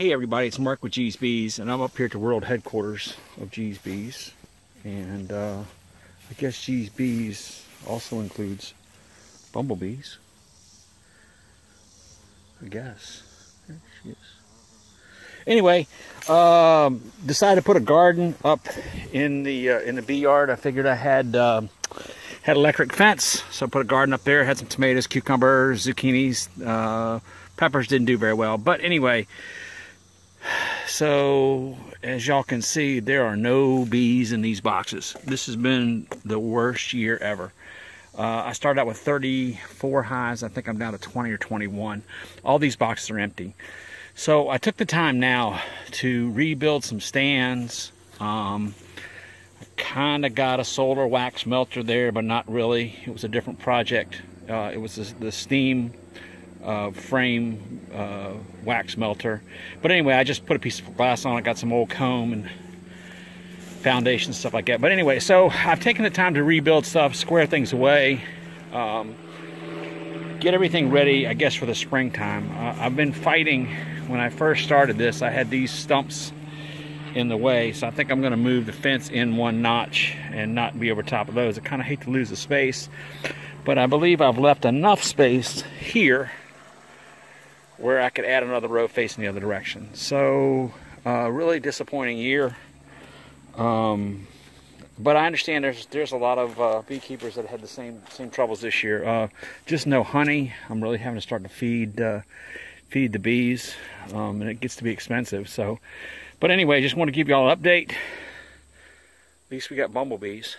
Hey everybody, it's Mark with Gee's Bees, and I'm up here at the world headquarters of Gee's Bees. And uh, I guess Gee's Bees also includes bumblebees. I guess. There she is. Anyway, um, decided to put a garden up in the uh, in the bee yard. I figured I had uh, had electric fence, so I put a garden up there. Had some tomatoes, cucumbers, zucchinis, uh, peppers didn't do very well, but anyway so as y'all can see there are no bees in these boxes. This has been the worst year ever. Uh, I started out with 34 hives I think I'm down to 20 or 21 all these boxes are empty. So I took the time now to rebuild some stands. Um, kind of got a solar wax melter there but not really. It was a different project. Uh, it was the, the steam uh, frame uh, wax melter. But anyway, I just put a piece of glass on it, got some old comb and foundation stuff like that. But anyway, so I've taken the time to rebuild stuff, square things away, um, get everything ready, I guess, for the springtime. Uh, I've been fighting, when I first started this, I had these stumps in the way, so I think I'm going to move the fence in one notch and not be over top of those. I kind of hate to lose the space, but I believe I've left enough space here where I could add another row facing the other direction. So, uh, really disappointing year. Um, but I understand there's there's a lot of uh, beekeepers that had the same same troubles this year. Uh, just no honey. I'm really having to start to feed uh, feed the bees, um, and it gets to be expensive. So, but anyway, just want to give you all an update. At least we got bumblebees.